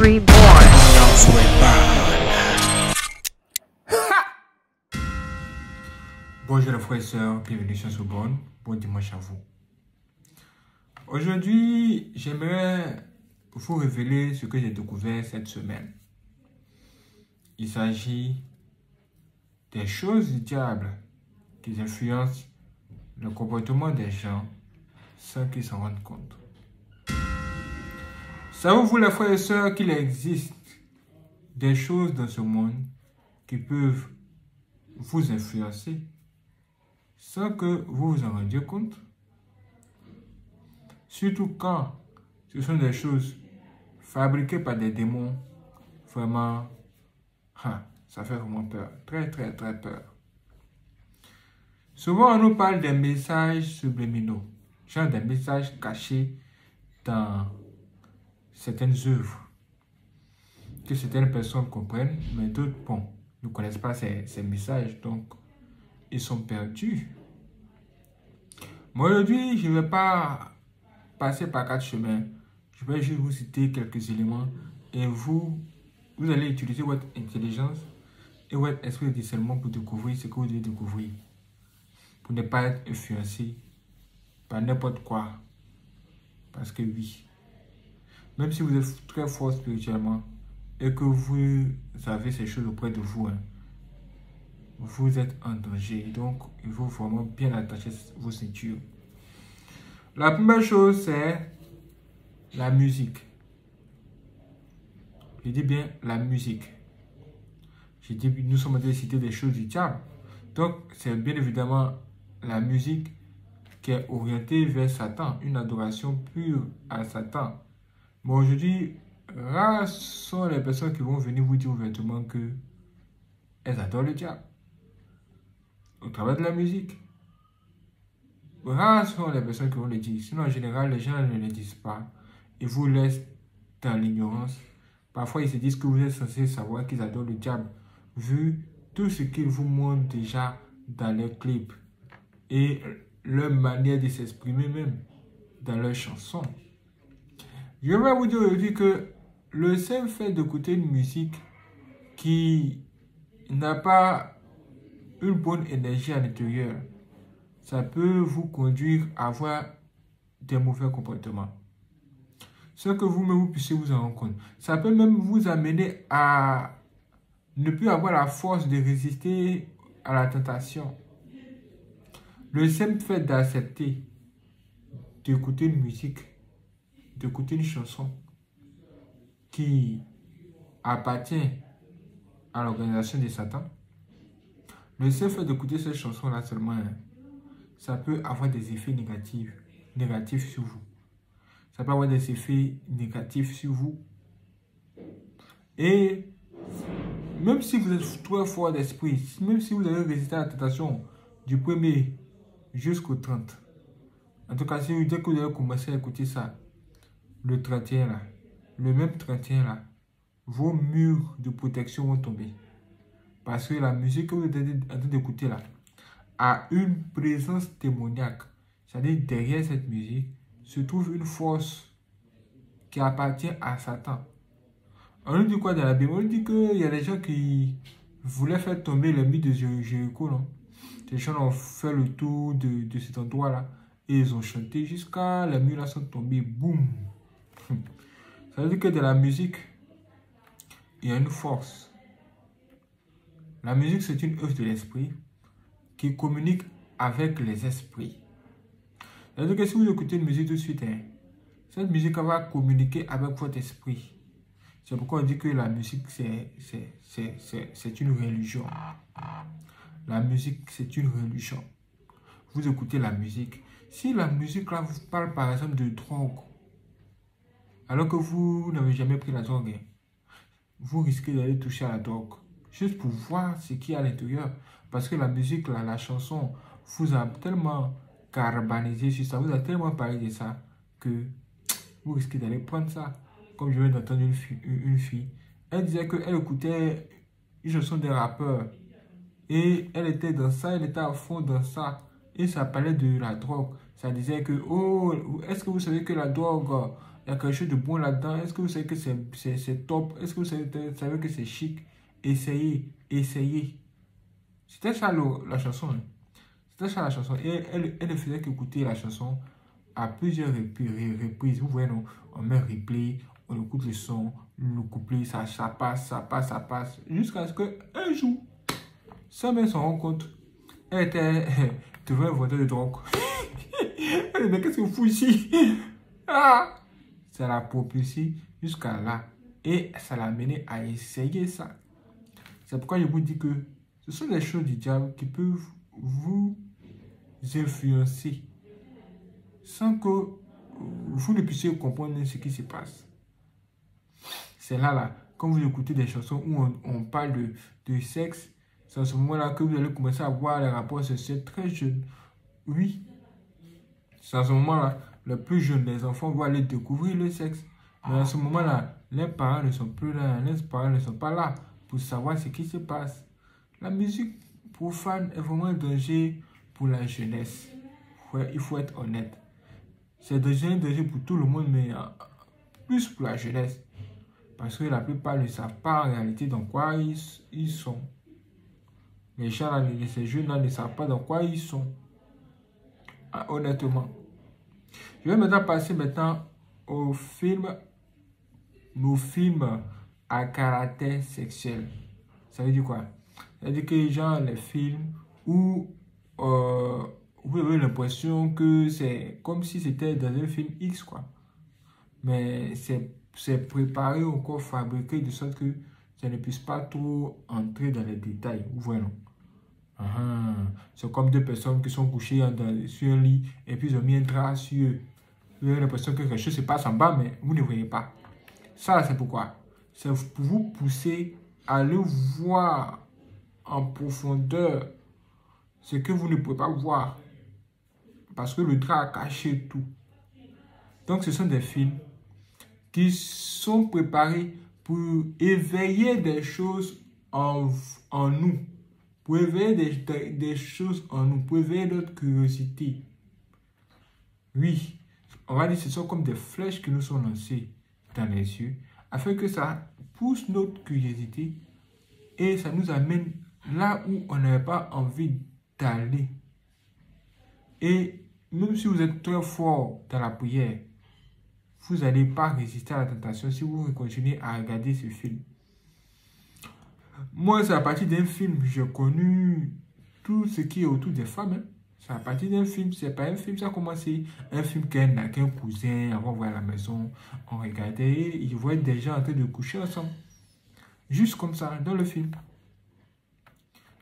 Bonjour les frères et sœurs, bienvenue sur Sorbonne. Bon dimanche à vous. Aujourd'hui, j'aimerais vous révéler ce que j'ai découvert cette semaine. Il s'agit des choses du diable qui influencent le comportement des gens sans qu'ils s'en rendent compte. Savez-vous, les frères et sœurs, qu'il existe des choses dans ce monde qui peuvent vous influencer sans que vous vous en rendiez compte? Surtout quand ce sont des choses fabriquées par des démons, vraiment, hein, ça fait vraiment peur, très très très peur. Souvent, on nous parle des messages subliminaux, genre des messages cachés dans certaines œuvres que certaines personnes comprennent, mais d'autres, bon, ne connaissent pas ces, ces messages, donc ils sont perdus. Moi, aujourd'hui, je ne vais pas passer par quatre chemins. Je vais juste vous citer quelques éléments et vous, vous allez utiliser votre intelligence et votre esprit de discernement pour découvrir ce que vous devez découvrir. Pour ne pas être influencé par n'importe quoi. Parce que oui, même si vous êtes très fort spirituellement et que vous avez ces choses auprès de vous, hein, vous êtes en danger. Donc, il faut vraiment bien attacher vos ceintures. La première chose, c'est la musique. Je dis bien la musique. Je dis, nous sommes en train de citer des choses du diable. Donc, c'est bien évidemment la musique qui est orientée vers Satan, une adoration pure à Satan. Mais aujourd'hui, rares sont les personnes qui vont venir vous dire ouvertement que elles adorent le diable. Au travers de la musique. Rares sont les personnes qui vont le dire. Sinon, en général, les gens ne le disent pas. Ils vous laissent dans l'ignorance. Parfois, ils se disent que vous êtes censé savoir qu'ils adorent le diable, vu tout ce qu'ils vous montrent déjà dans leurs clips et leur manière de s'exprimer même dans leurs chansons. Je vais vous dire aujourd'hui que le simple fait d'écouter une musique qui n'a pas une bonne énergie à l'intérieur, ça peut vous conduire à avoir des mauvais comportements. Sans que vous-même vous puissiez vous en rendre compte. Ça peut même vous amener à ne plus avoir la force de résister à la tentation. Le simple fait d'accepter d'écouter une musique d'écouter une chanson qui appartient à l'organisation de Satan, le seul fait d'écouter cette chanson-là seulement, hein, ça peut avoir des effets négatifs, négatifs sur vous. Ça peut avoir des effets négatifs sur vous. Et même si vous êtes très fort d'esprit, même si vous avez résisté à la tentation du 1er jusqu'au 30, en tout cas, si dès que vous avez commencé à écouter ça, le 31 là, le même 31 là, vos murs de protection vont tomber. Parce que la musique que vous êtes en train d'écouter là a une présence démoniaque. C'est-à-dire derrière cette musique se trouve une force qui appartient à Satan. On nous dit quoi dans la Bible? On nous dit qu'il y a des gens qui voulaient faire tomber les mythes de Jéricho. Non? Les gens ont fait le tour de, de cet endroit-là et ils ont chanté jusqu'à les murs là sont tombés. Boum ça veut dire que de la musique, il y a une force. La musique, c'est une œuvre de l'esprit qui communique avec les esprits. Ça veut dire que si vous écoutez une musique tout de suite, hein, cette musique va communiquer avec votre esprit. C'est pourquoi on dit que la musique, c'est une religion. La musique, c'est une religion. Vous écoutez la musique. Si la musique là vous parle par exemple de drogue, alors que vous n'avez jamais pris la drogue, vous risquez d'aller toucher à la drogue. Juste pour voir ce qu'il y a à l'intérieur. Parce que la musique, la chanson, vous a tellement carbonisé sur ça, vous a tellement parlé de ça, que vous risquez d'aller prendre ça. Comme je viens d'entendre une une fille, elle disait qu'elle écoutait une chanson des rappeurs. Et elle était dans ça, elle était à fond dans ça. Et ça parlait de la drogue. Ça disait que, oh, est-ce que vous savez que la drogue y a quelque chose de bon là-dedans Est-ce que vous savez que c'est top? Est-ce que vous savez, que c'est chic? Essayez, essayez. C'était ça la chanson. Hein. C'était ça la chanson. Et elle, elle ne faisait qu'écouter la chanson à plusieurs reprises. Vous voyez, non? On met replay, on écoute le son, le couplet, ça, ça passe, ça passe, ça passe. Jusqu'à ce qu'un jour, sa mère s'en rend compte. Elle était devant un vendeur de drogue. elle dit, qu'est-ce que vous faites ici? Ah! Ça l'a propulsé jusqu'à là. Et ça l'a amené à essayer ça. C'est pourquoi je vous dis que ce sont des choses du diable qui peuvent vous influencer sans que vous ne puissiez comprendre ce qui se passe. C'est là, là, quand vous écoutez des chansons où on, parle de, de sexe, c'est à ce moment-là que vous allez commencer à voir les rapports sexuels très jeunes. Oui, c'est à ce moment-là, le plus jeune, les enfants vont aller découvrir le sexe. Mais à ce moment-là, les parents ne sont plus là, les parents ne sont pas là pour savoir ce qui se passe. La musique profane est vraiment un danger pour la jeunesse. Il faut être honnête. C'est un danger pour tout le monde, mais euh, plus pour la jeunesse. Parce que la plupart ne savent pas en réalité dans quoi ils, sont. Les gens, ces jeunes-là ne savent pas dans quoi ils sont. Ah, honnêtement. Je vais maintenant passer maintenant au film, nos films à caractère sexuel. Ça veut dire quoi? Ça veut dire que genre les films où euh, vous avez l'impression que c'est comme si c'était dans un film X, quoi. Mais c'est préparé, encore fabriqué de sorte que ça ne puisse pas trop entrer dans les détails. Voyez, non? Ah, c'est comme deux personnes qui sont couchées sur un lit et puis ils ont mis un drap sur eux. Vous avez l'impression que quelque chose se passe en bas, mais vous ne voyez pas. Ça, c'est pourquoi. C'est pour vous pousser à le voir en profondeur ce que vous ne pouvez pas voir. Parce que le drap a caché tout. Donc, ce sont des films qui sont préparés pour éveiller des choses en, en nous. Pour éveiller des, des, choses en nous. Pour éveiller notre curiosité. Oui, on va dire que ce sont comme des flèches qui nous sont lancées dans les yeux. Afin que ça pousse notre curiosité et ça nous amène là où on n'avait pas envie d'aller. Et même si vous êtes très fort dans la prière, vous n'allez pas résister à la tentation si vous continuez à regarder ce film. Moi, c'est à partir d'un film, j'ai connu tout ce qui est autour des femmes. Hein. C'est à partir d'un film, c'est pas un film, ça a commencé un film qu'un cousin, avant voir à la maison, on regardait, et il voyait des gens en train de coucher ensemble. Juste comme ça, dans le film.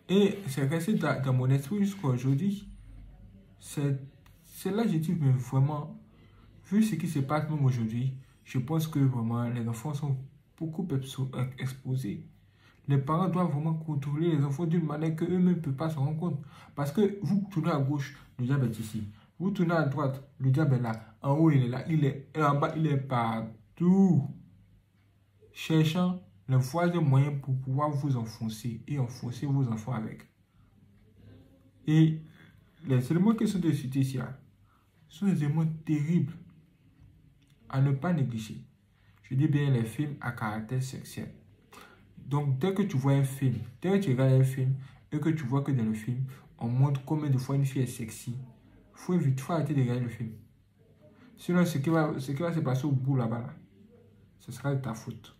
Et c'est resté dans, mon esprit jusqu'à aujourd'hui. C'est là que j'ai dit, mais vraiment, vu ce qui se passe même aujourd'hui, je pense que vraiment les enfants sont beaucoup exposés. Les parents doivent vraiment contrôler les enfants d'une manière qu'eux-mêmes ne peuvent pas se rendre compte. Parce que vous tournez à gauche, le diable est ici. Vous tournez à droite, le diable est là. En haut, il est là. Il est en bas, il est partout. Cherchant les voies moyens pour pouvoir vous enfoncer et enfoncer vos enfants avec. Et les éléments qui sont citer ici sont des éléments terribles à ne pas négliger. Je dis bien les films à caractère sexuel. Donc, dès que tu vois un film, dès que tu regardes un film et que tu vois que dans le film, on montre combien de fois une fille est sexy, faut vite faut arrêter de regarder le film. Sinon, ce qui va, se passer au bout là-bas, ce sera de ta faute.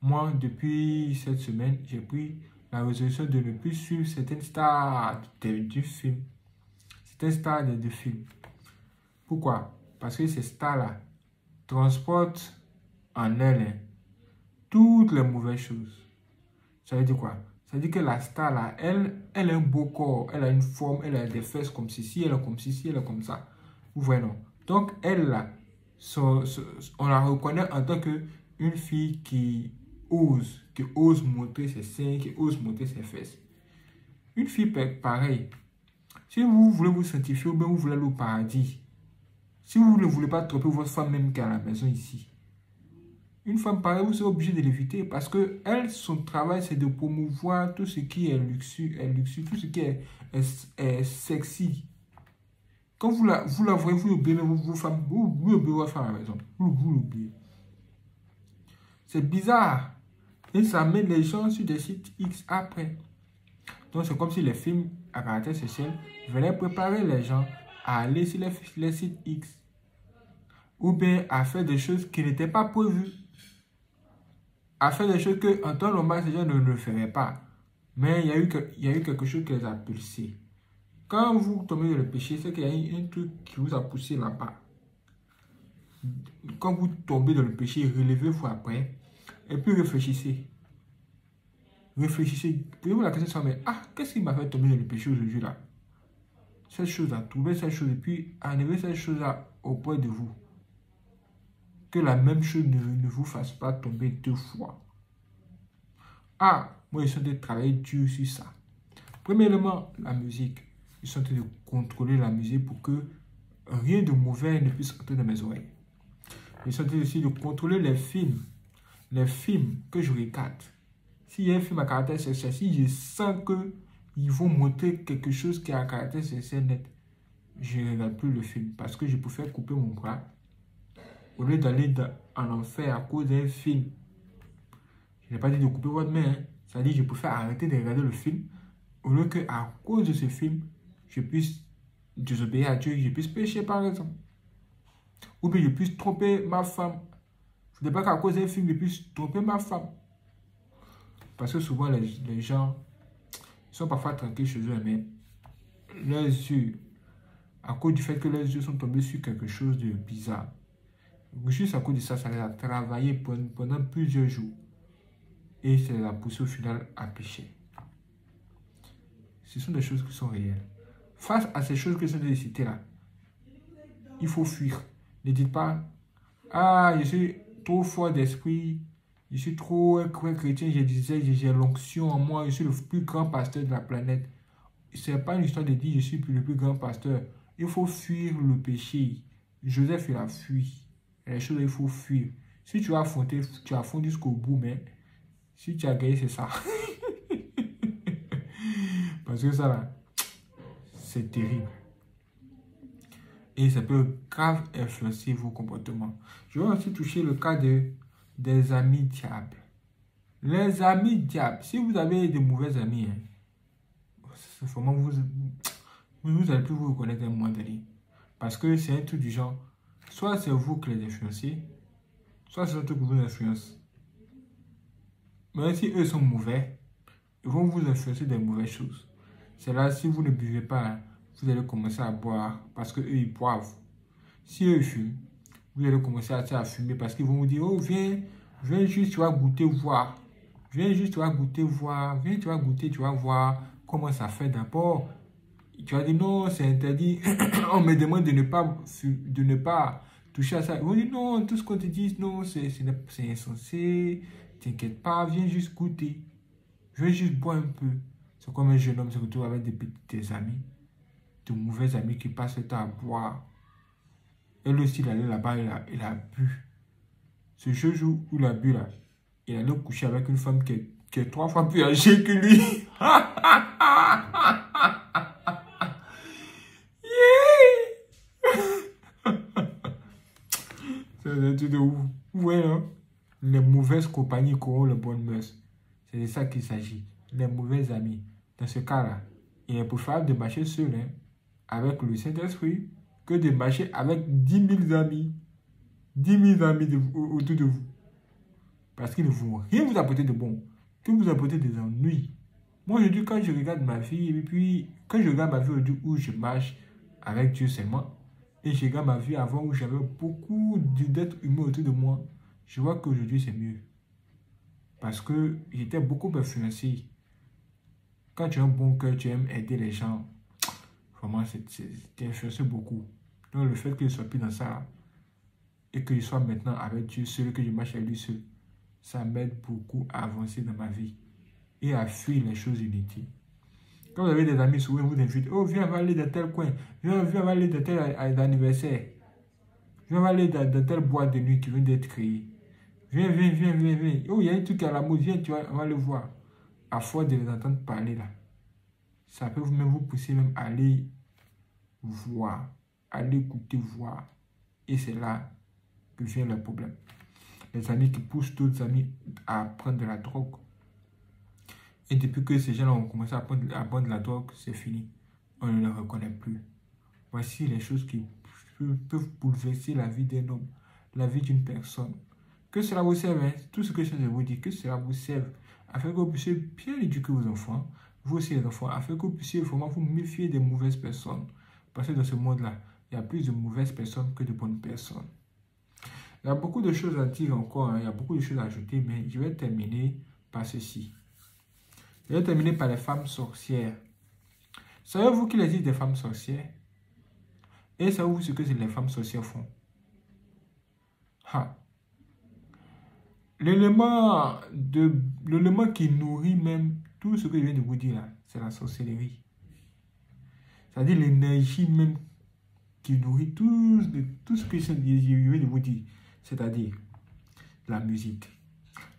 Moi, depuis cette semaine, j'ai pris la résolution de ne plus suivre certaines stars du film. Certaines stars de, film. Pourquoi? Parce que ces stars-là transportent en elles hein, toutes les mauvaises choses. Ça veut dire quoi? Ça veut dire que la star elle, elle a un beau corps, elle a une forme, elle a des fesses comme ceci, elle est comme ceci, elle est comme ça. Vous voyez non? Donc elle on la reconnaît en tant que une fille qui ose, qui ose montrer ses seins, qui ose montrer ses fesses. Une fille pareille, si vous voulez vous sanctifier ou bien vous voulez aller au paradis, si vous ne voulez pas tromper votre femme même qui est à la maison ici, une femme pareille, vous êtes obligé de l'éviter parce que elle, son travail, c'est de promouvoir tout ce qui est luxueux, tout ce qui est, sexy. Quand vous la, vous la voyez, vous oubliez vos, vos femmes, vous, oubliez femme à. Vous, vous l'oubliez. C'est bizarre. Et ça met les gens sur des sites X après. Donc c'est comme si les films à caractère sexuel venaient préparer les gens à aller sur les, les sites X. Ou bien à faire des choses qui n'étaient pas prévues. À faire des choses que en temps normal, ces gens ne le feraient pas. Mais il y, a eu, a eu quelque chose qui les a poussés. Quand vous tombez dans le péché, c'est qu'il y a un truc qui vous a poussé là-bas. Quand vous tombez dans le péché, relevez-vous après et puis réfléchissez. Réfléchissez. Posez-vous la question, mais ah, qu'est-ce qui m'a fait tomber dans le péché aujourd'hui là Cette chose-là, trouvez cette chose et puis enlevez cette chose-là auprès de vous. Que la même chose ne, ne vous fasse pas tomber deux fois. Ah, moi, ils sont de travailler dur sur ça. Premièrement, la musique. Ils sont en train de contrôler la musique pour que rien de mauvais ne puisse entrer dans mes oreilles. Ils sont en train aussi de contrôler les films. Les films que je regarde. S'il y a un film à caractère sexuel, si je sens qu'ils vont montrer quelque chose qui a un caractère sexuel net, je ne regarde plus le film parce que je préfère couper mon bras au lieu d'aller en enfer à cause d'un film. Je n'ai pas dit de couper votre main. Hein. Ça dit, je préfère arrêter de regarder le film au lieu que à cause de ce film, je puisse désobéir à Dieu, je puisse pécher par exemple. Ou bien je puisse tromper ma femme. Je ne pas qu'à cause d'un film, je puisse tromper ma femme. Parce que souvent, les, les gens sont parfois tranquilles chez eux, mais leurs yeux, à cause du fait que leurs yeux sont tombés sur quelque chose de bizarre, juste à cause de ça, ça les a travaillé pendant plusieurs jours et c'est la poussée au final à pécher. Ce sont des choses qui sont réelles. Face à ces choses que je viens de citer là, il faut fuir. Ne dites pas, ah, je suis trop fort d'esprit, je suis trop un chrétien, je disais, j'ai l'onction en moi, je suis le plus grand pasteur de la planète. Ce n'est pas une histoire de dire, je suis le plus grand pasteur. Il faut fuir le péché. Joseph, il a fui. Les choses, il faut fuir. Si tu as affronté, tu as affronté jusqu'au bout, mais si tu as gagné, c'est ça. Parce que ça, là, c'est terrible. Et ça peut grave influencer vos comportements. Je vais aussi toucher le cas de, des amis diables. Les amis diables, si vous avez de mauvais amis, hein, vraiment vous, vous allez plus vous reconnaître un moment donné. Parce que c'est un truc du genre, soit c'est vous qui les influencez, soit c'est truc qui vous influence. Mais si eux sont mauvais, ils vont vous influencer des mauvaises choses. C'est là, si vous ne buvez pas, vous allez commencer à boire parce qu'eux, ils boivent. Si eux, fument, vous allez commencer à, fumer parce qu'ils vont vous dire, oh, viens, viens juste, tu vas goûter, voir. Viens juste, tu vas goûter, voir. Viens, tu vas goûter, tu vas voir comment ça fait d'abord. Tu vas dire, non, c'est interdit. On me demande de ne pas, de ne pas toucher à ça. Vont dire, non, tout ce qu'on te dit, non, c'est insensé T'inquiète pas, viens juste goûter. Viens juste boire un peu. C'est comme un jeune homme se retrouve avec des, petits amis, de mauvais amis qui passent le temps à boire. Elle aussi, il allait là-bas, il a, il a bu. Ce jour où il a bu là, il allait coucher avec une femme qui est, qui est trois fois plus âgée que lui. C'est un truc de ouf. Ouais, hein? Les mauvaises compagnies auront les bonnes mœurs. C'est de ça qu'il s'agit. Les mauvais amis. Dans ce cas-là, il est préférable de marcher seul avec le Saint-Esprit que de marcher avec 10 000 amis. 10 000 amis autour de vous. Parce qu'ils ne vont rien vous apporter de bon. Que vous apporter des ennuis. Moi, je dis, quand je regarde ma vie, et puis quand je regarde ma vie aujourd'hui où je marche avec Dieu seulement, et je regarde ma vie avant où j'avais beaucoup d'êtres humains autour de moi, je vois qu'aujourd'hui c'est mieux. Parce que j'étais beaucoup influencé. Quand tu as un bon cœur, tu aimes aider les gens. Vraiment, c'est influencé beaucoup. Donc le fait que je sois plus dans ça et que je sois maintenant avec Dieu seul, que je marche avec lui seul, ça m'aide beaucoup à avancer dans ma vie et à fuir les choses inutiles. Quand vous avez des amis, souvent vous invitent, oh viens, aller dans tel coin, viens, viens aller dans tel anniversaire, viens aller dans, dans telle boîte de nuit qui vient d'être créée. Viens, viens, viens, viens, viens. Oh, il y a un truc à la mode, viens, tu vas, on va le voir. À force de les entendre parler là, ça peut même vous pousser même à aller voir. allez écouter, voir. Et c'est là que vient le problème. Les amis qui poussent d'autres amis à prendre de la drogue. Et depuis que ces gens ont commencé à prendre, à prendre de la drogue, c'est fini. On ne les reconnaît plus. Voici les choses qui peuvent bouleverser la vie d'un homme, la vie d'une personne. Que cela vous serve, hein? tout ce que je vous dis, que cela vous serve, afin que vous puissiez bien éduquer vos enfants, vous aussi les enfants, afin que vous puissiez vraiment vous méfier des mauvaises personnes. Parce que dans ce monde-là, il y a plus de mauvaises personnes que de bonnes personnes. Il y a beaucoup de choses à dire encore, hein. il y a beaucoup de choses à ajouter, mais je vais terminer par ceci. Je vais terminer par les femmes sorcières. Savez-vous qu'il existe des femmes sorcières? Et savez-vous ce que les femmes sorcières font? L'élément qui nourrit même tout ce que je viens de vous dire là, c'est la sorcellerie. C'est-à-dire l'énergie même qui nourrit tout, tout ce que je viens de vous dire. C'est-à-dire la musique,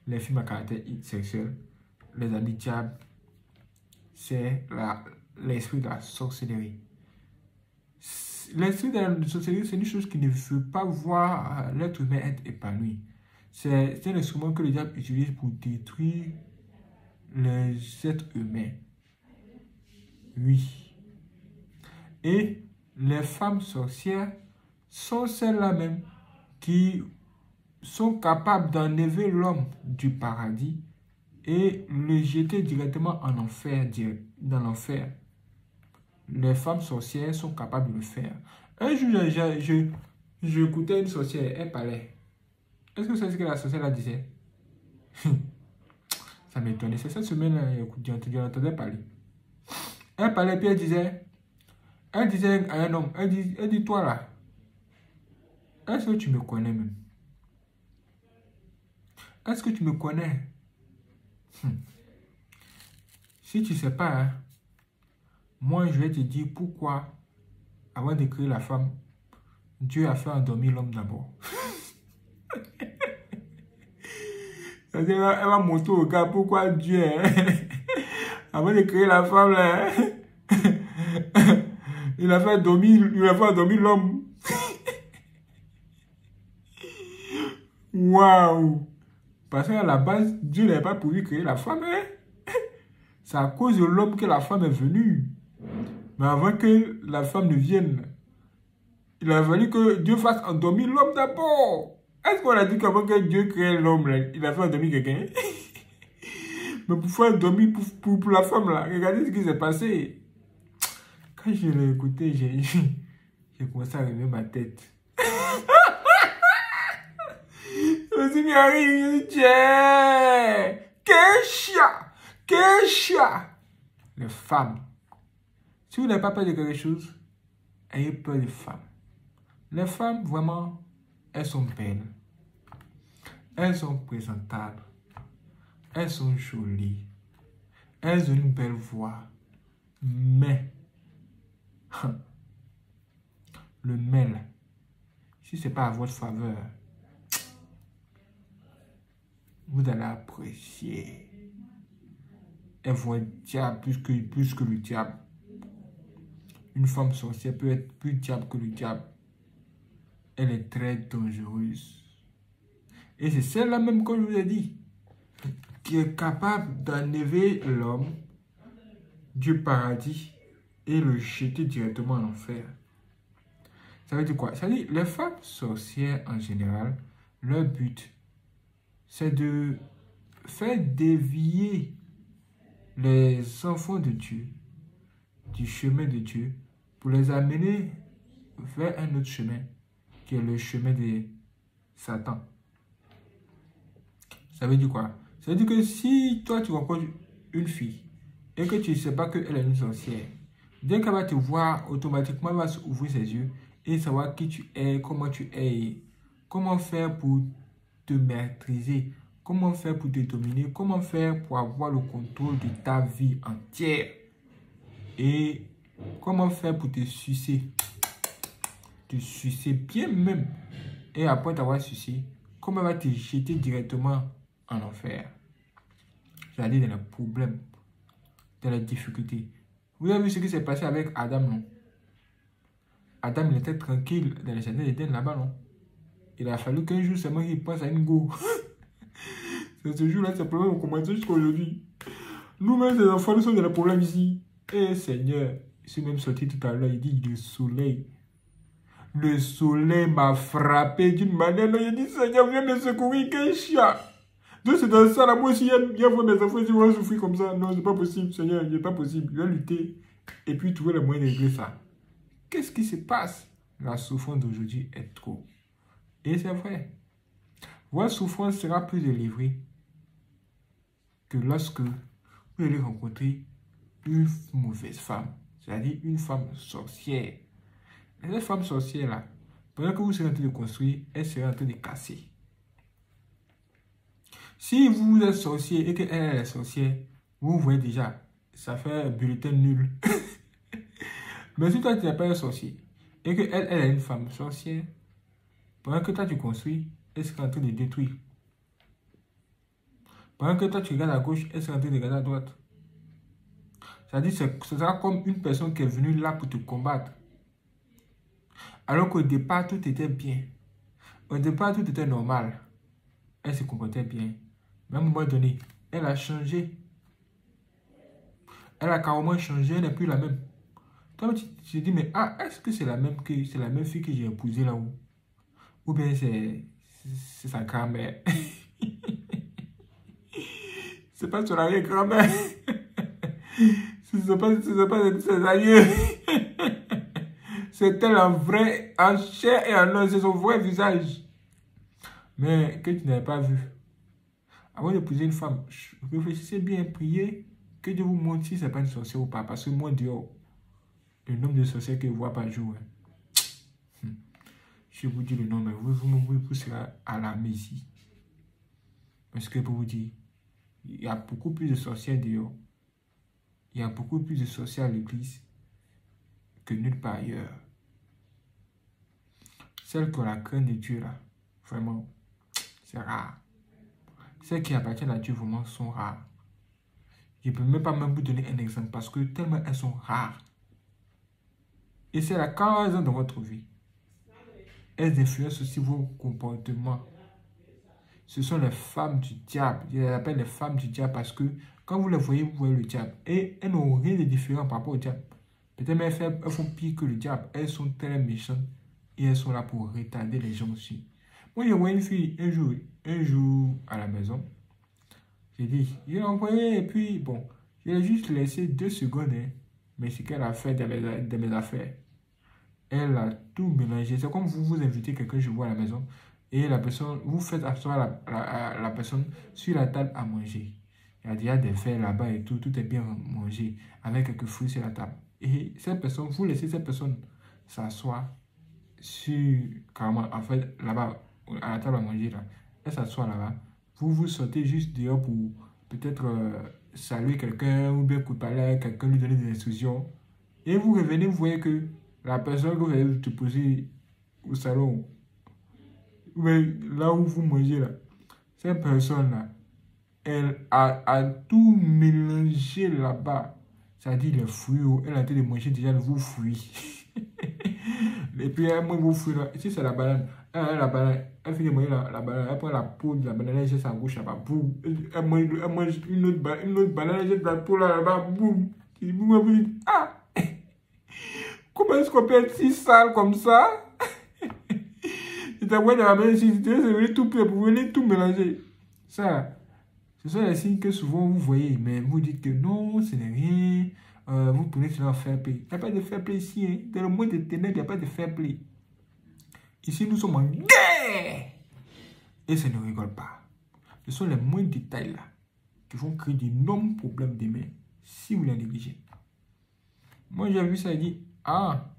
les films à caractère sexuel, les amis diables, c'est l'esprit de la sorcellerie. L'esprit de la sorcellerie, c'est une chose qui ne veut pas voir l'être humain être épanoui. C'est un instrument que le diable utilise pour détruire les êtres humains. Oui. Et les femmes sorcières sont celles-là même qui sont capables d'enlever l'homme du paradis et le jeter directement en enfer, dans l'enfer. Les femmes sorcières sont capables de le faire. Un jour, j'écoutais une sorcière, elle parlait. Est-ce que c'est ce que la sorcière la disait Ça m'étonnait. C'est cette semaine-là, j'entendais parler. Elle parlait, puis elle disait, elle disait à un homme, elle dit, elle dit toi là, est-ce que tu me connais même? Est-ce que tu me connais? Hmm. Si tu ne sais pas, hein, moi je vais te dire pourquoi, avant de créer la femme, Dieu a fait endormir l'homme d'abord. elle va montrer au gars pourquoi Dieu, hein, avant de créer la femme, hein, il a fait dormir, il a fait dormir l'homme. Waouh! Parce qu'à la base, Dieu n'avait pas voulu créer la femme. Hein? C'est à cause de l'homme que la femme est venue. Mais avant que la femme ne vienne, il a fallu que Dieu fasse endormir l'homme d'abord. Est-ce qu'on a dit qu'avant que Dieu crée l'homme, il a fait endormir quelqu'un Mais pour faire endormir pour, pour, la femme, là, regardez ce qui s'est passé. Quand je l'ai écouté, j'ai commencé à lever ma tête. Je me arrive, Kesha, Kesha. Les femmes. Si vous n'avez pas peur de quelque chose, ayez peur des femmes. Les femmes, vraiment, elles sont belles. Elles sont présentables. Elles sont jolies. Elles ont une belle voix. Mais, le mail, si ce n'est pas à votre faveur, vous allez apprécier. Elle voit un diable plus que, plus que le diable. Une femme sorcière peut être plus diable que le diable. Elle est très dangereuse. Et c'est celle-là même, comme je vous ai dit, qui est capable d'enlever l'homme du paradis et le jeter directement en enfer. Ça veut dire quoi? Ça veut dire les femmes sorcières en général, leur but, c'est de faire dévier les enfants de Dieu du chemin de Dieu pour les amener vers un autre chemin est le chemin de Satan. Ça veut dire quoi? Ça veut dire que si toi tu rencontres une fille et que tu ne sais pas qu'elle est une sorcière, dès qu'elle va te voir, automatiquement elle va ouvrir ses yeux et savoir qui tu es, comment tu es, comment faire pour maîtriser, comment faire pour te dominer, comment faire pour avoir le contrôle de ta vie entière et comment faire pour te sucer, te sucer bien même et après t'avoir sucé, comment va te jeter directement en enfer. C'est-à-dire dans les problèmes, dans les difficultés. Vous avez vu ce qui s'est passé avec Adam, non? Adam, il était tranquille dans le jardin d'Éden là-bas, non? Il a fallu qu'un jour seulement il pense à une go. c'est ce jour-là, c'est problème au commencé jusqu'à aujourd'hui. Nous-mêmes, les enfants, nous sommes dans le problème ici. Eh Seigneur, je suis même sorti tout à l'heure, il dit le soleil. Le soleil m'a frappé d'une manière. Il dit Seigneur, viens me secourir, quel chien. Donc c'est dans ça, là, moi aussi, il y a mes enfants qui vont souffrir comme ça. Non, c'est pas possible, Seigneur, c'est pas possible. Je vais lutter et puis trouver le moyen de régler ça. Qu'est-ce qui se passe? La souffrance d'aujourd'hui est trop. Et c'est vrai. Votre souffrance sera plus délivrée que lorsque vous allez rencontrer une mauvaise femme, c'est-à-dire une femme sorcière. Et cette femme sorcière-là, pendant que vous serez en train de construire, elle sera en train de casser. Si vous êtes sorcier et qu'elle est sorcière, vous voyez déjà, ça fait un bulletin nul. Mais si toi tu n'es pas un sorcier et qu'elle elle est une femme sorcière, pendant que toi tu construis, elle sera en train de détruire. Pendant que toi tu regardes à gauche, elle sera en train de regarder à droite. C'est-à-dire ce sera comme une personne qui est venue là pour te combattre. Alors qu'au départ, tout était bien. Au départ, tout était normal. Elle se comportait bien. Mais à un moment donné, elle a changé. Elle a carrément changé, elle n'est plus la même. Toi, tu te dis, mais ah, est-ce que c'est la même que c'est la même fille que j'ai épousée là-haut Ou? Bien c'est sa grand-mère? C'est pas son arrière-grand-mère Ce n'est pas, pas ses aïeux C'est elle en vrai, en chair et en os, c'est son vrai visage. Mais que tu n'avais pas vu. Avant d'épouser une femme, réfléchissez bien, priez que Dieu vous montre si ce n'est pas une sorcière ou pas. Parce que moi, Dieu, le nombre de sorcières que je vois par jour, hein. hmm. je vous dis le nom, mais vous, vous, vous, vous à la messie. Parce que pour vous dire, il y a beaucoup plus de sorcières dehors. Il y a beaucoup plus de sorcières à l'église que nulle part ailleurs. Celles ont la crainte de Dieu, là, vraiment, c'est rare. Celles qui appartiennent à Dieu, vraiment, sont rares. Je ne peux même pas même vous donner un exemple parce que tellement elles sont rares. Et c'est la cause dans votre vie. Elles influencent aussi vos comportements. Ce sont les femmes du diable. Je les appelle les femmes du diable parce que quand vous les voyez, vous voyez le diable. Et elles n'ont rien de différent par rapport au diable. Peut-être même elles font pire que le diable. Elles sont très méchantes et elles sont là pour retarder les gens aussi. Moi, j'ai envoyé une fille un jour, un jour à la maison. J'ai dit, j'ai envoyé et puis, bon, j'ai juste laissé deux secondes. Hein, mais ce qu'elle a fait de mes, mes, affaires, elle a tout mélangé. C'est comme vous vous invitez quelqu'un je vois à la maison et la personne, vous faites asseoir la, la, personne sur la table à manger. Il y a déjà des fers là-bas et tout, tout est bien mangé avec quelques fruits sur la table. Et cette personne, vous laissez cette personne s'asseoir sur, carrément, en fait, là-bas, à la table à manger, là, elle s'assoit là-bas. Vous vous sortez juste dehors pour peut-être euh, saluer quelqu'un ou bien parler quelqu'un, lui donner des instructions. Et vous revenez, vous voyez que la personne que vous allez te poser au salon, là où vous mangez, là, cette personne-là, elle a, a, tout mélangé là-bas. C'est-à-dire les fruits, elle a été de manger déjà de vos fruits. Et puis, elle mange vos fruits là. Ici, c'est la banane. Elle, la banane, elle finit de manger la, la, banane. Elle prend la peau de la banane, elle jette sa bouche là-bas. Boum. Elle mange, elle une, autre, une autre banane, elle jette la peau là-bas. Boum. Et vous me dites, ah Comment est-ce qu'on peut être si sale comme ça? C'est un de la banane, c'est venu tout, pour venir tout mélanger. Ça. Ce sont les signes que souvent vous voyez, mais vous dites que non, ce n'est rien. Euh, vous prenez cela fair play. Il n'y a pas de fair play ici. Hein. Dans le monde des ténèbres, il n'y a pas de fair play. Ici, nous sommes en guerre. Et ça ne rigole pas. Ce sont les moindres détails là qui vont créer d'énormes problèmes demain si vous les négligez. Moi, j'ai vu ça et dit Ah,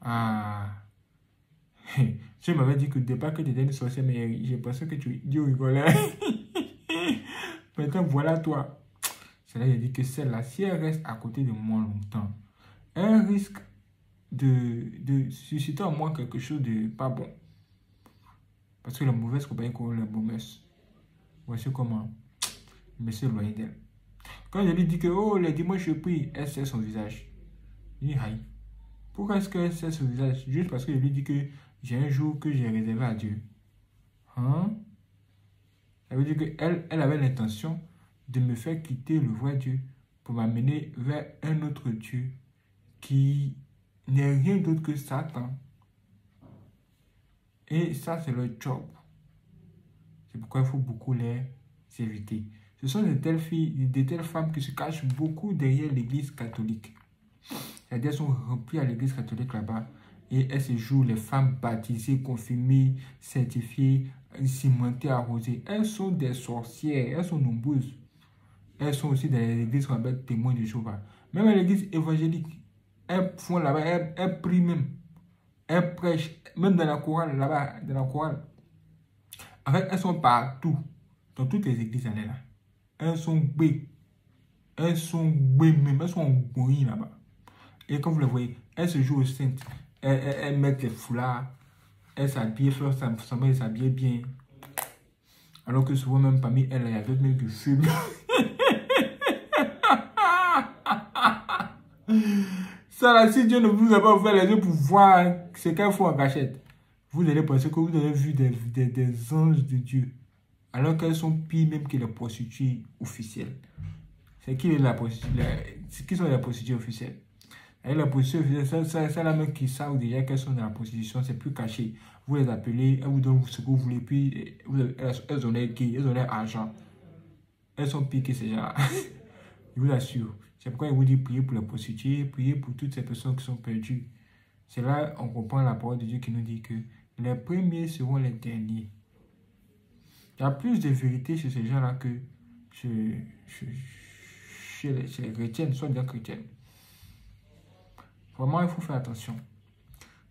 ah. tu m'avais dit que départ que tu étais une sorcière, mais j'ai pensé que tu rigolais. Maintenant, voilà toi. Là qu'il dit que celle-là, si elle reste à côté de moi longtemps, elle risque de, susciter en moi quelque chose de pas bon. Parce que la mauvaise compagnie comme la mauvaise. Voici comment me suis éloigné d'elle. Quand je lui dis que, oh, les dimanches je prie, elle sait son visage. Il dit, aïe, Pourquoi est-ce qu'elle sait ce visage? Juste parce que je lui dis que j'ai un jour que j'ai réservé à Dieu. Hein? Ça veut dire qu'elle elle avait l'intention de me faire quitter le vrai Dieu pour m'amener vers un autre Dieu qui n'est rien d'autre que Satan. Et ça, c'est leur job. C'est pourquoi il faut beaucoup les éviter. Ce sont de telles filles, de telles femmes qui se cachent beaucoup derrière l'église catholique. C'est-à-dire, sont remplies à l'église catholique là-bas. Et elles se jouent les femmes baptisées, confirmées, certifiées, cimentées, arrosées. Elles sont des sorcières, elles sont nombreuses. Elles sont aussi dans l'église qu'on appelle témoins de Jéhovah. Même l'église évangélique, elles font là-bas, elles, prient même. Elles prêchent, même dans la chorale, là-bas, dans la chorale. En fait, elles sont partout. Dans toutes les églises, elles sont là. Elles sont bé. Elles sont bé même. Elles sont en là-bas. Et comme vous le voyez, elles se jouent au saintes. Elles, mettent les foulards. Elles s'habillent, ça elles s'habillent bien. Alors que souvent, même parmi elles, il y a d'autres qui fument. Ça là, si Dieu ne vous a pas ouvert les yeux pour voir ce qu'elles font en cachette, vous allez penser que vous avez vu des, anges de Dieu. Alors qu'elles sont pires même que les prostituées officielles. C'est qui, la qui sont les prostituées officielles? Et la prostituée officielle, c'est la même qui savent déjà qu'elles sont dans la prostitution, c'est plus caché. Vous les appelez, elles vous donnent ce que vous voulez, puis elles, ont l'air elles ont l'air argent. Elles sont pires que ces gens Je vous assure. C'est pourquoi il vous dit prier pour les prostituées, prier pour toutes ces personnes qui sont perdues. C'est là on comprend la parole de Dieu qui nous dit que les premiers seront les derniers. Il y a plus de vérité chez ces gens-là que chez, les, chrétiennes, soit bien chrétiennes. Vraiment, il faut faire attention.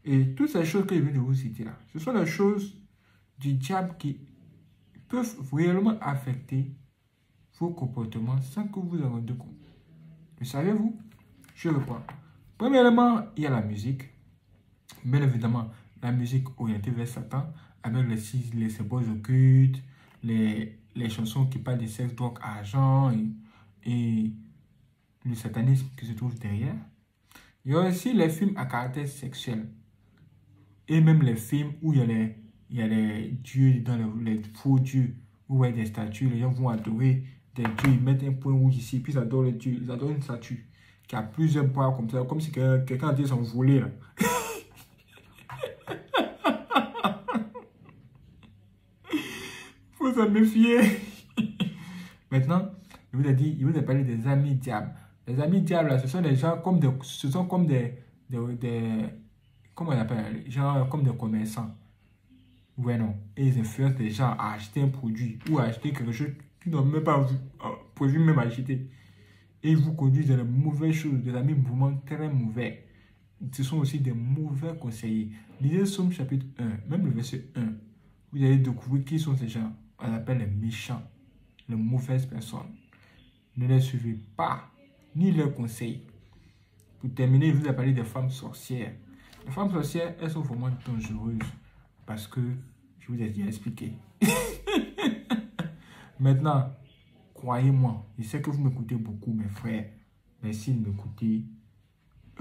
Et toutes ces choses que je viens de vous citer là, ce sont les choses du diable qui peuvent réellement affecter vos comportements sans que vous en rendiez compte. Le savez-vous Je reprends. Premièrement, il y a la musique. Bien évidemment, la musique orientée vers Satan, avec les, les symboles occultes, les, les chansons qui parlent de sexe, drogue, argent et, le satanisme qui se trouve derrière. Il y a aussi les films à caractère sexuel. Et même les films où il y a les, il y a les dieux, dans les, faux dieux, où il y a des statues, les gens vont adorer des dieux, ils mettent un point rouge ici, puis ils adorent les dieux, ils adorent une statue qui a plusieurs points comme ça, comme si quelqu'un était s'envoler là. Faut s'en méfier. Maintenant, il vous a dit, il vous a parlé des amis diables. Les amis diables, ce sont des gens comme des, ce sont comme des, des, comment on appelle, genre comme des commerçants. Ouais, non. Ils influencent des gens à acheter un produit ou à acheter quelque chose qu'ils n'ont même pas euh, prévu même acheter. Et ils vous conduisent dans les mauvaises choses, des amis mouvements très mauvais. Ce sont aussi des mauvais conseillers. Lisez Somme chapitre 1, même le verset 1. Vous allez découvrir qui sont ces gens. On appelle les méchants, les mauvaises personnes. Ne les suivez pas, ni leurs conseils. Pour terminer, je vous ai parlé des femmes sorcières. Les femmes sorcières, elles sont vraiment dangereuses parce que je vous ai déjà expliqué. Maintenant, croyez-moi, je sais que vous m'écoutez beaucoup, mes frères. Merci de m'écouter.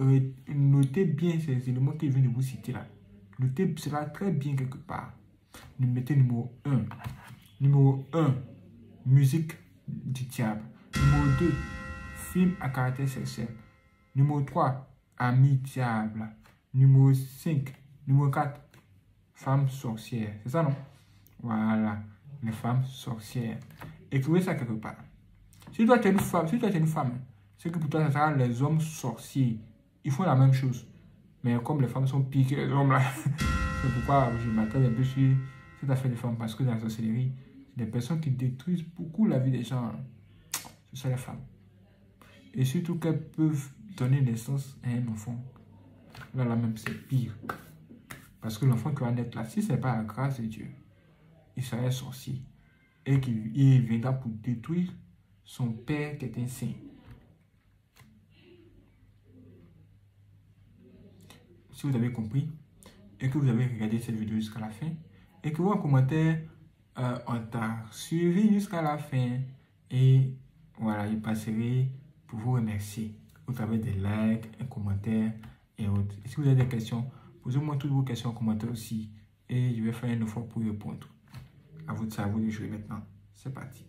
Euh, notez bien ces éléments que je viens de vous citer là. Notez cela très bien quelque part. Mettez numéro 1. Numéro 1, musique du diable. Numéro 2, film à caractère sexuel. Numéro 3, ami diable. Numéro 5, numéro 4, femme sorcière. C'est ça, non? Voilà, les femmes sorcières. Écrivez ça quelque part. Si tu es une femme, si tu es une femme, c'est que pour toi, ça sera les hommes sorciers. Ils font la même chose. Mais comme les femmes sont pires que les hommes, c'est pourquoi je m'attends un peu sur cette affaire des femmes. Parce que dans la sorcellerie, c'est des personnes qui détruisent beaucoup la vie des gens. Ce sont les femmes. Et surtout qu'elles peuvent donner naissance à un enfant. Là, là même, c'est pire. Parce que l'enfant qui va naître là, si ce n'est pas la grâce de Dieu, il serait sorcier. Et qu'il viendra pour détruire son père qui est un saint. si vous avez compris et que vous avez regardé cette vidéo jusqu'à la fin et que vous en commentaire euh, on t'a suivi jusqu'à la fin et voilà, je passerai pour vous remercier au travers des likes, un commentaire et autres. Si vous avez des questions, posez-moi toutes vos questions en commentaire aussi. Et je vais faire un effort pour y répondre. À vous de savoir de jouer maintenant. C'est parti.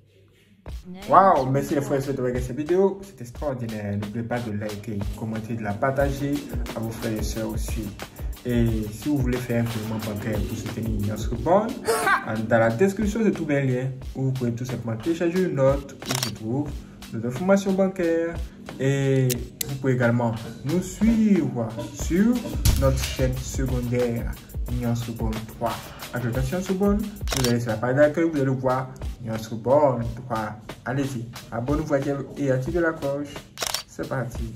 Waouh, merci les frères et sœurs de regarder cette vidéo. C'est extraordinaire. N'oubliez pas de liker, commenter, de la partager à vos frères et sœurs aussi. Et si vous voulez faire un paiement bancaire pour soutenir notre bonne, dans la description de tout un lien où vous pouvez tout simplement télécharger une note où se trouve nos informations bancaires. Et vous pouvez également nous suivre sur notre chaîne secondaire Union Sorbonne 3. Application Sorbonne, vous allez sur la page d'accueil, vous allez voir Union Sorbonne 3. Allez-y, abonnez-vous et activez la cloche. C'est parti.